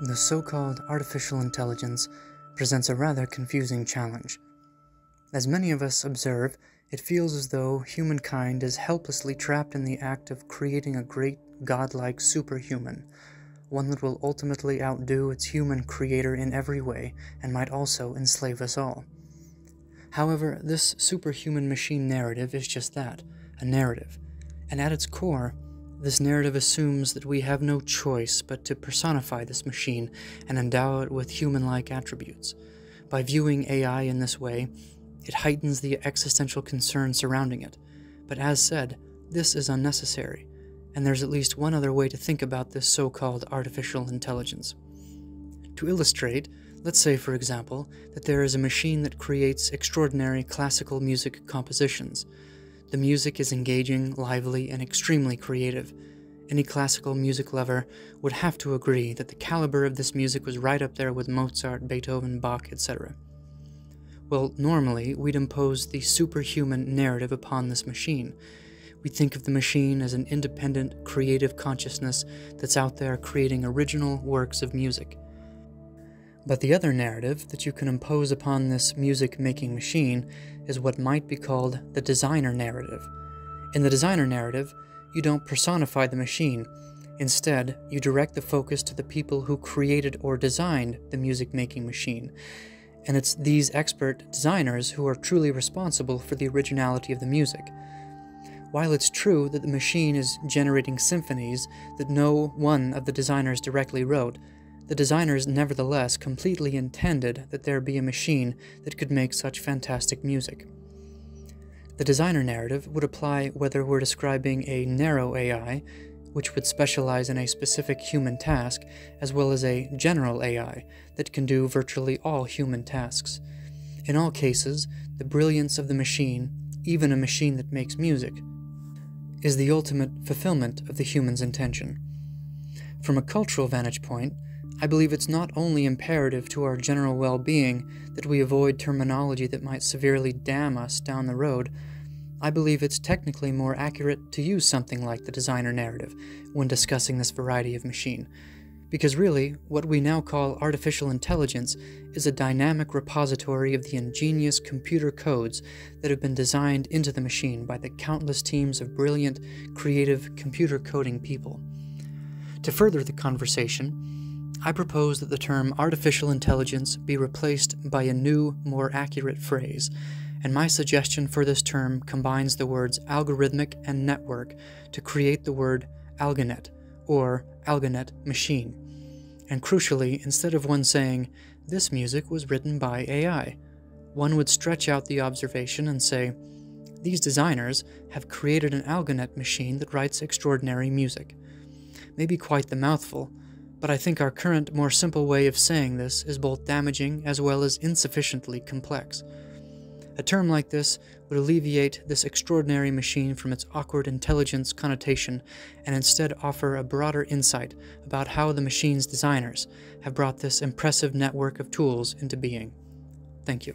The so called artificial intelligence presents a rather confusing challenge. As many of us observe, it feels as though humankind is helplessly trapped in the act of creating a great godlike superhuman, one that will ultimately outdo its human creator in every way and might also enslave us all. However, this superhuman machine narrative is just that a narrative, and at its core, this narrative assumes that we have no choice but to personify this machine and endow it with human like attributes. By viewing AI in this way, it heightens the existential concern surrounding it. But as said, this is unnecessary, and there's at least one other way to think about this so called artificial intelligence. To illustrate, let's say, for example, that there is a machine that creates extraordinary classical music compositions. The music is engaging, lively, and extremely creative. Any classical music lover would have to agree that the caliber of this music was right up there with Mozart, Beethoven, Bach, etc. Well, normally, we'd impose the superhuman narrative upon this machine. We think of the machine as an independent, creative consciousness that's out there creating original works of music. But the other narrative that you can impose upon this music making machine is what might be called the designer narrative. In the designer narrative, you don't personify the machine. Instead, you direct the focus to the people who created or designed the music making machine. And it's these expert designers who are truly responsible for the originality of the music. While it's true that the machine is generating symphonies that no one of the designers directly wrote, the designers nevertheless completely intended that there be a machine that could make such fantastic music. The designer narrative would apply whether we're describing a narrow AI, which would specialize in a specific human task, as well as a general AI that can do virtually all human tasks. In all cases, the brilliance of the machine, even a machine that makes music, is the ultimate fulfillment of the human's intention. From a cultural vantage point, I believe it's not only imperative to our general well being that we avoid terminology that might severely damn us down the road. I believe it's technically more accurate to use something like the designer narrative when discussing this variety of machine. Because really, what we now call artificial intelligence is a dynamic repository of the ingenious computer codes that have been designed into the machine by the countless teams of brilliant, creative computer coding people. To further the conversation, I propose that the term artificial intelligence be replaced by a new, more accurate phrase, and my suggestion for this term combines the words algorithmic and network to create the word algonet, or algonet machine. And crucially, instead of one saying, this music was written by AI, one would stretch out the observation and say, these designers have created an algonet machine that writes extraordinary music. Maybe quite the mouthful, but I think our current, more simple way of saying this is both damaging as well as insufficiently complex. A term like this would alleviate this extraordinary machine from its awkward intelligence connotation and instead offer a broader insight about how the machine's designers have brought this impressive network of tools into being. Thank you.